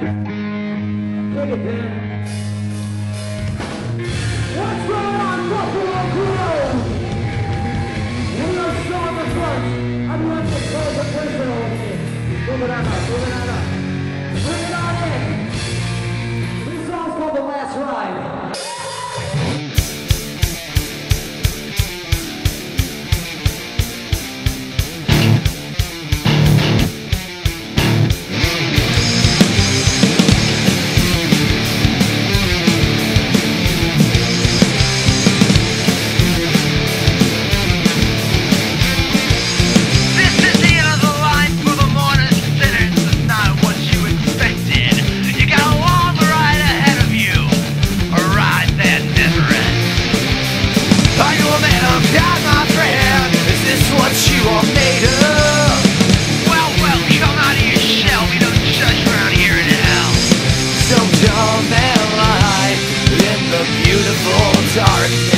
Take it, darkness